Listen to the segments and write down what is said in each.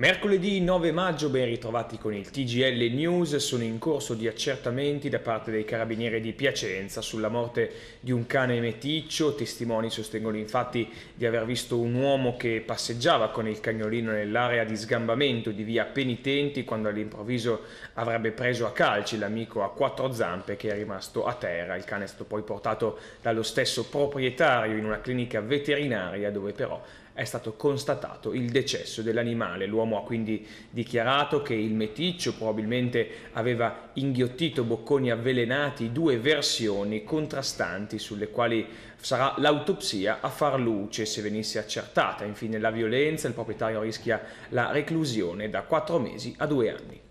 Mercoledì 9 maggio, ben ritrovati con il TGL News, sono in corso di accertamenti da parte dei carabinieri di Piacenza sulla morte di un cane meticcio. Testimoni sostengono infatti di aver visto un uomo che passeggiava con il cagnolino nell'area di sgambamento di via Penitenti quando all'improvviso avrebbe preso a calci l'amico a quattro zampe che è rimasto a terra. Il cane è stato poi portato dallo stesso proprietario in una clinica veterinaria dove però è stato constatato il decesso dell'animale. L'uomo ha quindi dichiarato che il meticcio probabilmente aveva inghiottito bocconi avvelenati, due versioni contrastanti sulle quali sarà l'autopsia a far luce se venisse accertata. Infine la violenza, il proprietario rischia la reclusione da quattro mesi a due anni.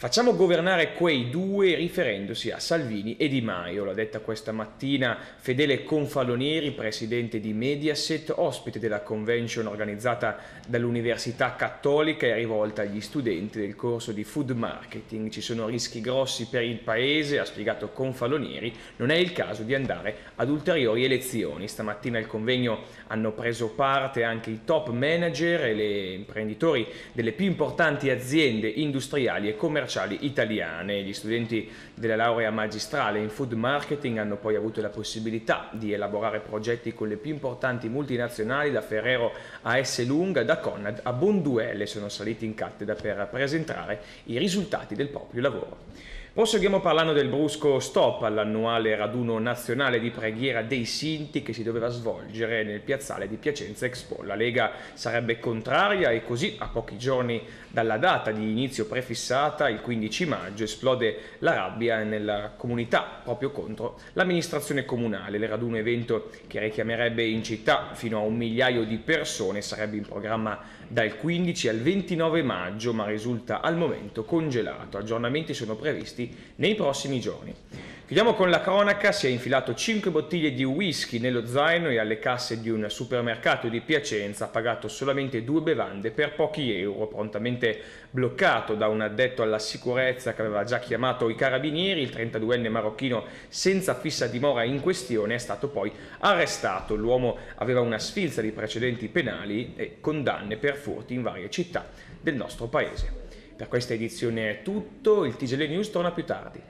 Facciamo governare quei due riferendosi a Salvini e Di Maio, l'ha detta questa mattina Fedele Confalonieri, presidente di Mediaset, ospite della convention organizzata dall'Università Cattolica e rivolta agli studenti del corso di food marketing. Ci sono rischi grossi per il paese, ha spiegato Confalonieri, non è il caso di andare ad ulteriori elezioni. Stamattina al convegno hanno preso parte anche i top manager e le imprenditori delle più importanti aziende industriali e commerciali commerciali italiane. Gli studenti della laurea magistrale in food marketing hanno poi avuto la possibilità di elaborare progetti con le più importanti multinazionali da Ferrero a S. Lunga, da Conad a Bonduelle sono saliti in cattedra per presentare i risultati del proprio lavoro. Proseguiamo parlando del brusco stop all'annuale raduno nazionale di preghiera dei Sinti che si doveva svolgere nel piazzale di Piacenza Expo. La Lega sarebbe contraria e così a pochi giorni dalla data di inizio prefissata, il 15 maggio, esplode la rabbia nella comunità proprio contro l'amministrazione comunale. Il raduno evento che richiamerebbe in città fino a un migliaio di persone sarebbe in programma dal 15 al 29 maggio ma risulta al momento congelato. Aggiornamenti sono previsti nei prossimi giorni. Chiudiamo con la cronaca, si è infilato 5 bottiglie di whisky nello zaino e alle casse di un supermercato di Piacenza ha pagato solamente due bevande per pochi euro, prontamente bloccato da un addetto alla sicurezza che aveva già chiamato i carabinieri, il 32enne marocchino senza fissa dimora in questione è stato poi arrestato. L'uomo aveva una sfilza di precedenti penali e condanne per furti in varie città del nostro paese. Per questa edizione è tutto, il TGL News torna più tardi.